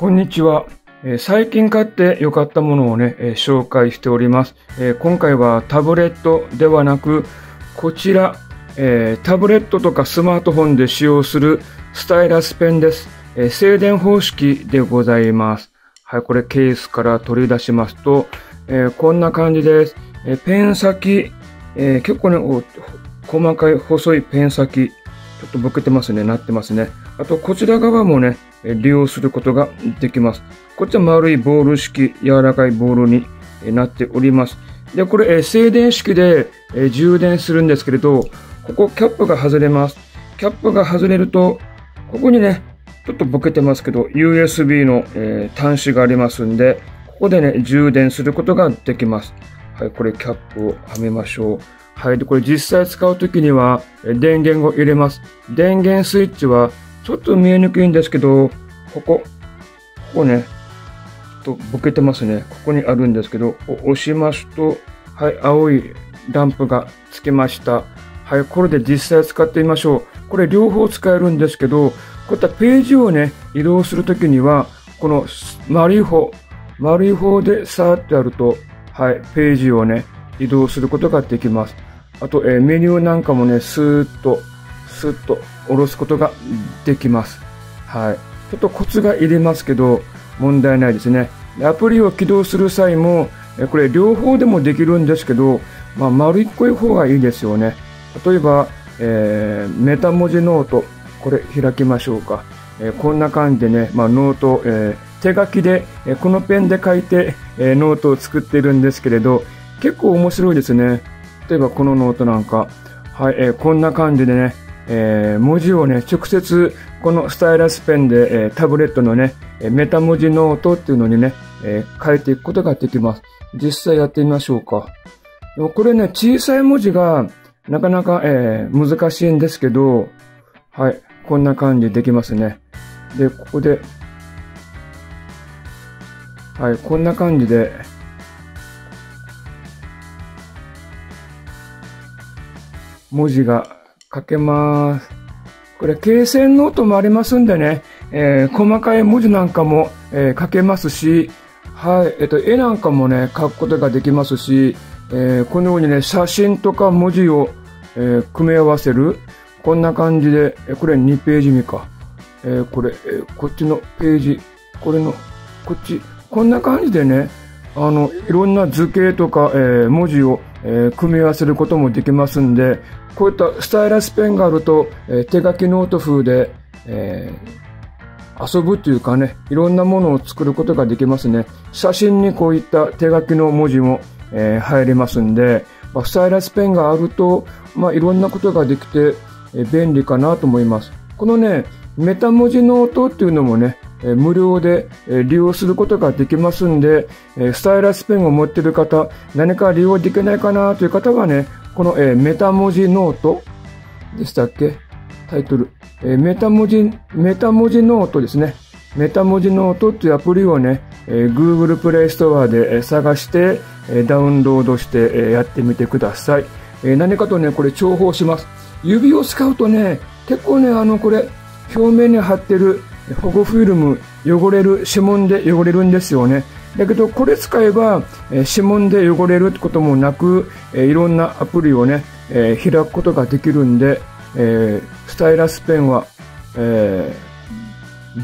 こんにちは。最近買って良かったものをね、紹介しております、今回はタブレットではなく、こちら、タブレットとかスマートフォンで使用するスタイラスペンです。静電方式でございます。はい、これケースから取り出しますと、こんな感じです。ペン先、結構ね、細かい細いペン先、ちょっとボケてますね、なってますね。あと、こちら側もね、利用することができます。こっちは丸いボール式、柔らかいボールになっております。で、これ、静電式で、充電するんですけれど、ここキャップが外れます。キャップが外れると、ここにね、ちょっとボケてますけど、USB の、え端子がありますんで、ここでね、充電することができます。はい、これキャップをはめましょう。はい、で、これ実際使うときには、電源を入れます。電源スイッチは、ちょっと見えにくいんですけど、ここ、ここね、ちょっとボケてますね。ここにあるんですけど、押しますと、はい、青いランプがつきました。はい、これで実際使ってみましょう。これ両方使えるんですけど、こういったページをね、移動するときには、この丸い方、丸い方でさーってやると、はい、ページをね、移動することができます。あと、えーメニューなんかもね、スーッと、スーッと下ろすことができます。はい。ちょっとコツがいりますけど、問題ないですね。アプリを起動する際も、えこれ両方でもできるんですけど、まあ、丸っこい方がいいですよね。例えば、えー MetaMoJi Note、これ開きましょうか。えーこんな感じでね、まあ、ノート、えー手書きで、えこのペンで書いて、えノートを作ってるんですけれど、結構面白いですね。例えばこのノートなんか、はい、えーこんな感じでね、えー文字をね、直接このスタイラスペンで、えータブレットのね、 MetaMoJi Note っていうのにね、えー書いていくことができます。実際やってみましょうか。でもこれね、小さい文字がなかなか、えー難しいんですけど、はい、こんな感じできますね。で、ここで、はい、こんな感じで、文字が書けます。これ、罫線ノートもありますんでね、えー細かい文字なんかも、えー書けますし、はい、えっと、絵なんかもね、書くことができますし、えこのようにね、写真とか文字を、え組み合わせる。こんな感じで、えこれ2ページ目か。えこれ、えこっちのページ、これの、こっち、こんな感じでね、あの、いろんな図形とか、えー文字を、えー組み合わせることもできますんで、こういったスタイラスペンがあると、えー手書きノート風で、えー遊ぶというかね、いろんなものを作ることができますね。写真にこういった手書きの文字も、えー入りますんで、まあ、スタイラスペンがあると、まあ、いろんなことができて、えー便利かなと思います。このね、 MetaMoJi Note っていうのもね、無料でえ利用することができますんで、えスタイラスペンを持ってる方、何か利用できないかなという方はね、この、え MetaMoJi Note でしたっけ？タイトル。え MetaMoJi、MetaMoJi Note ですね。 MetaMoJi Note っていうアプリをね、え Google Play Store で探して、えダウンロードして、えやってみてください。え何かとね、これ重宝します。指を使うとね、結構ね、あの、これ、表面に貼ってる保護フィルム、汚れる、指紋で汚れるんですよね。だけど、これ使えば、え指紋で汚れるってこともなく、えいろんなアプリをね、え開くことができるんで、えスタイラスペンは、え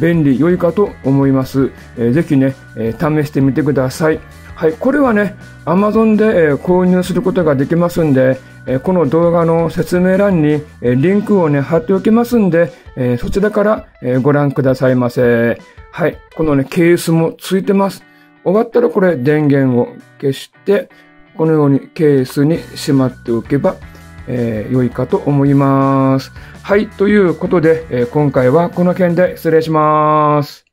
便利、良いかと思います。えーぜひね、え試してみてください。はい、これはね、Amazon で、え購入することができますんで、えこの動画の説明欄に、えリンクをね、貼っておきますんで、えそちらから、えご覧くださいませ。はい、このね、ケースもついてます。終わったらこれ電源を消して、このようにケースにしまっておけば、えー良いかと思います。はい、ということで、え今回はこの件で失礼します。